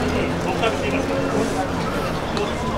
告白しいます。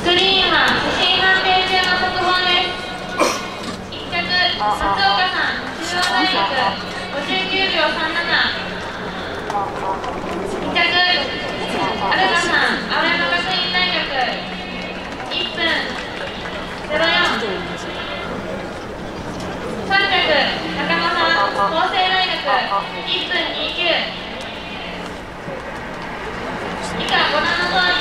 スクリーンは写真判定中の速報です1着松岡さん中央大学59秒372着アルカさん青山学院大学1分043着中野さん法政大学1分29以下ご覧の通り